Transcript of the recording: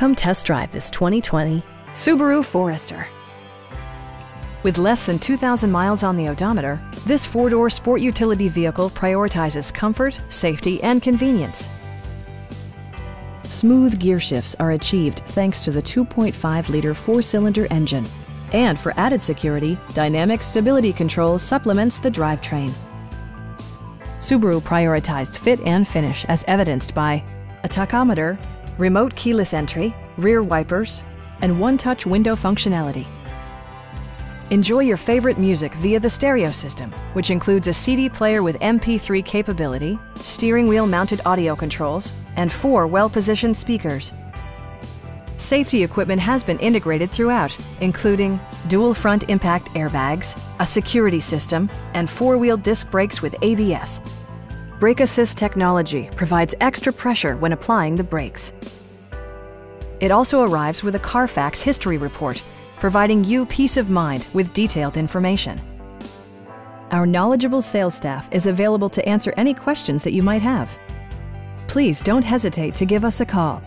Come test drive this 2020 Subaru Forester. With less than 2,000 miles on the odometer, this four-door sport utility vehicle prioritizes comfort, safety, and convenience. Smooth gear shifts are achieved thanks to the 2.5-liter four-cylinder engine. And for added security, Dynamic Stability Control supplements the drivetrain. Subaru prioritized fit and finish as evidenced by a tachometer, remote keyless entry, rear wipers, and one-touch window functionality. Enjoy your favorite music via the stereo system, which includes a CD player with MP3 capability, steering wheel mounted audio controls, and four well-positioned speakers. Safety equipment has been integrated throughout, including dual front impact airbags, a security system, and four-wheel disc brakes with ABS. Brake Assist technology provides extra pressure when applying the brakes. It also arrives with a Carfax history report, providing you peace of mind with detailed information. Our knowledgeable sales staff is available to answer any questions that you might have. Please don't hesitate to give us a call